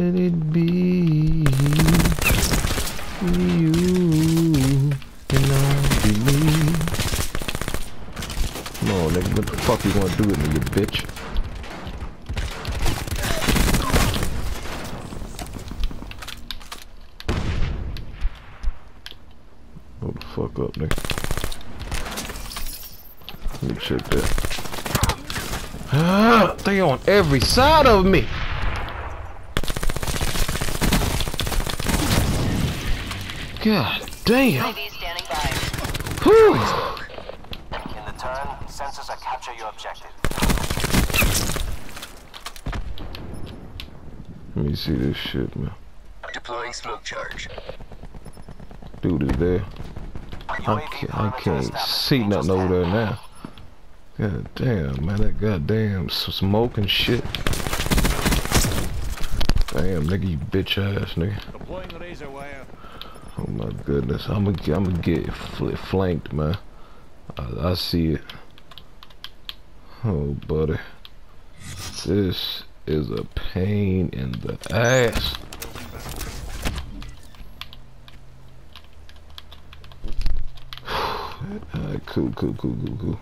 Let it be you and I'll be me. Come on, nigga. What the fuck you gonna do with me, you bitch? Hold the fuck up, nigga. Let me check that. Ah, they on every side of me. God damn. UAV standing by. Whew. In the turn, sensors are capture your objective. Let me see this shit, man. Deploying smoke charge. Dude is there. I can't, I can't see nothing over there Angel now. God damn, man, that goddamn smoke and shit. Damn, nigga, you bitch ass nigga. Deploying razor wire. Oh my goodness, I'm gonna, I'm gonna get fl flanked, man. I, I see it. Oh, buddy, this is a pain in the ass. Alright, cool, cool, cool, cool, cool.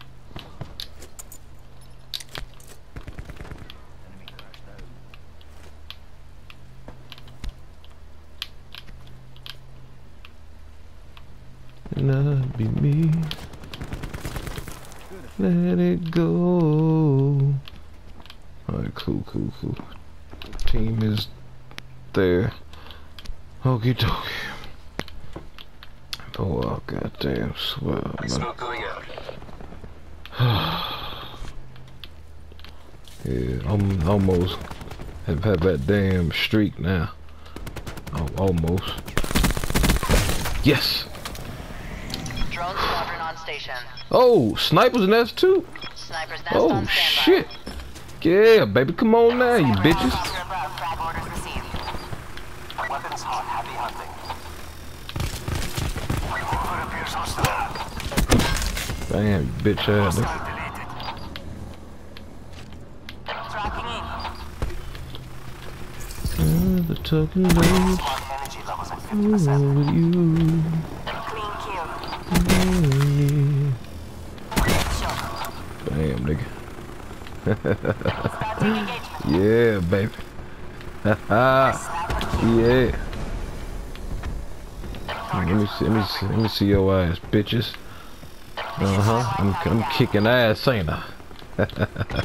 And I'll be me. Let it go. Alright, cool, cool, cool. Team is there. Okie dokie. Oh, wow, goddamn swell, man. Smoke going out. Yeah, I'm almost have had that damn streak now. Oh, almost. Yes. Drone squadron on station. Oh, snipers nest too. Sniper's nest Oh on shit. Yeah, baby, come on now, you bitches. Helicopter above. Frag orders received. Weapons hot, heavy hunting. Remover appears hostile. Damn, you bitch ass. nigga. Hostile deleted. Tracking in. The talking words Squad energy levels at 50%. with you. Clean kill. Yeah, baby. yeah. Let me see, let me see, let me see your ass, bitches. Uh huh. I'm, I'm kicking ass, ain't I?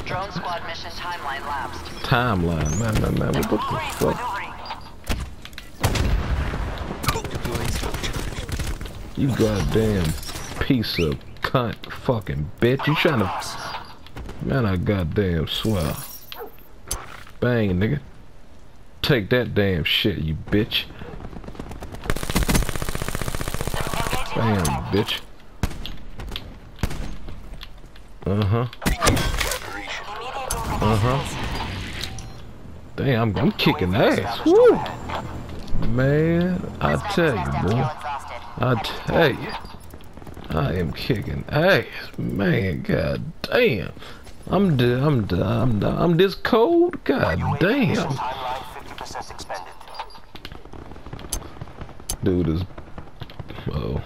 Drone squad mission timeline lapsed. Timeline, man, man, man. What, what the fuck? Deploying smoke charge. You goddamn piece of cunt, fucking bitch. You trying to? Man, I goddamn swear. Bang, nigga. Take that damn shit, you bitch. Bam, bitch. Uh huh. Uh huh. Damn, I'm, I'm kicking ass. Woo. Man, I tell you, boy. I tell you. I am kicking ass, man. God damn. I'm d- I'm d- I'm d- I'm this cold. God damn. Timeline 50% expended. Dude is. Oh.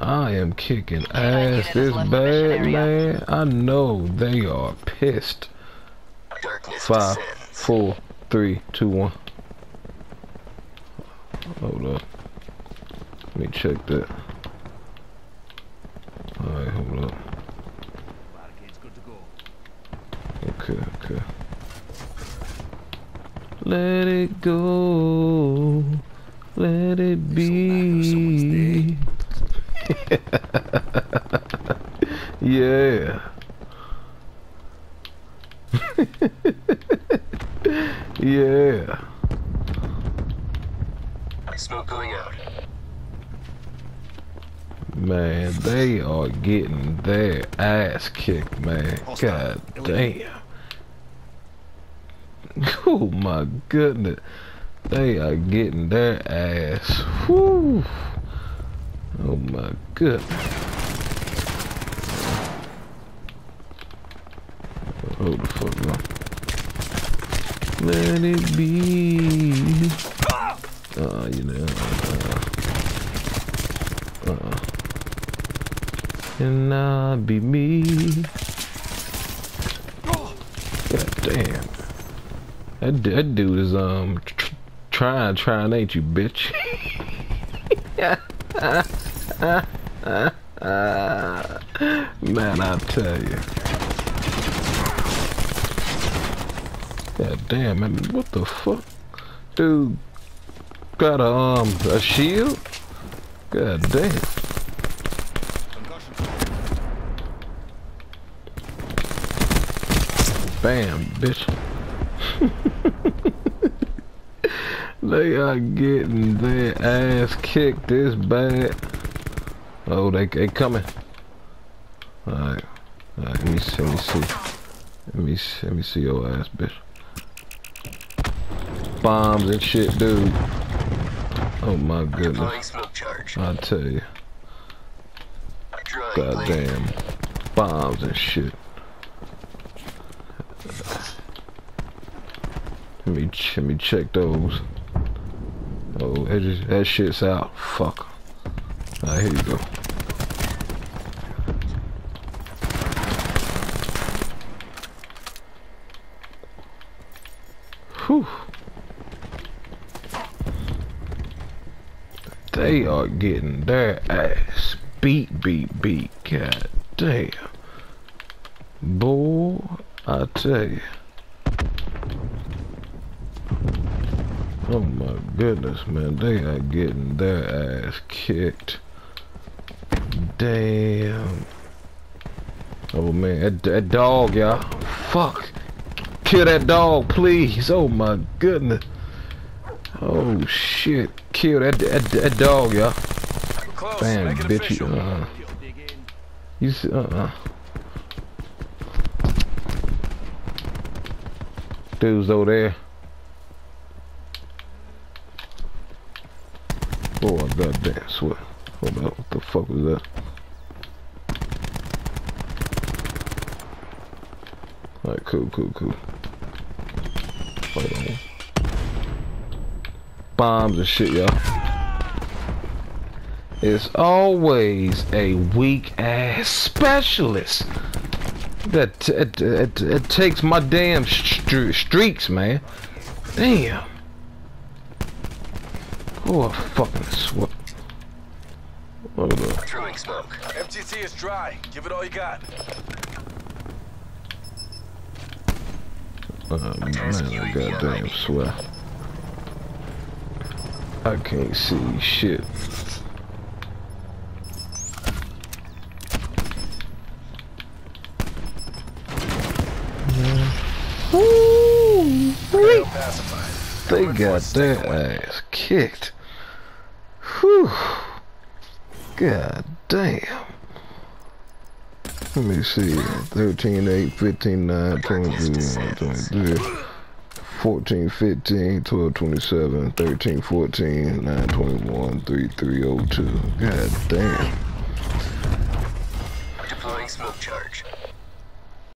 I am kicking ass this bad, man. I know they are pissed. Five, four, three, two, one. Hold up. Let me check that. Alright, hold up. Barricade's good to go. Okay, okay. Let it go. Let it be. yeah. yeah. Smoke going out. Man, they are getting their ass kicked, man. God damn. Oh my goodness. They are getting their ass. Whew. Oh my goodness. Hold the fuck on. Let it be. Uh, you know. Uh, uh, can I be me? God damn. That, that dude is um tr trying, trying, ain't you, bitch? Man, I tell you. God damn, man, what the fuck? Dude got a um a shield? God damn. Bam, bitch. they are getting their ass kicked this bad. Oh, they they coming. Alright. Alright, let me see, let me see. Let me see, let me see your ass, bitch. Bombs and shit, dude. Oh my goodness. I tell you. God damn. Bombs and shit. Let me let me check those. Oh, that, just, that shit's out. Fuck. Alright, here you go. Whew. They are getting their ass beat, beat, beat. God damn. Boy, I tell you. Oh my goodness, man. They are getting their ass kicked. Damn. Oh man, that, that dog, y'all. Fuck. Kill that dog, please. Oh my goodness. Oh shit. Kill that, that, that dog, y'all. Bam, bitch. You, uh, Dig you see, uh-uh. Dudes over there. Oh, I got that sweat. Hold up, what the fuck was that? Alright, cool, cool, cool. Hold on. Bombs and shit, y'all. It's always a weak ass specialist that it, it, it takes my damn stre streaks, man. Damn. Oh, I fucking sweat. Hold up. Throwing smoke. MTC is dry. Give it all you got. Oh man, I goddamn sweat. I can't see shit. Woo! They got forces their take ass kicked. Whew. God damn. Let me see. 13, 8, 15, 9, 22, 23, 14, 15, 12, 27, 13, 14, 9, 21, 3, 3, 02. God damn.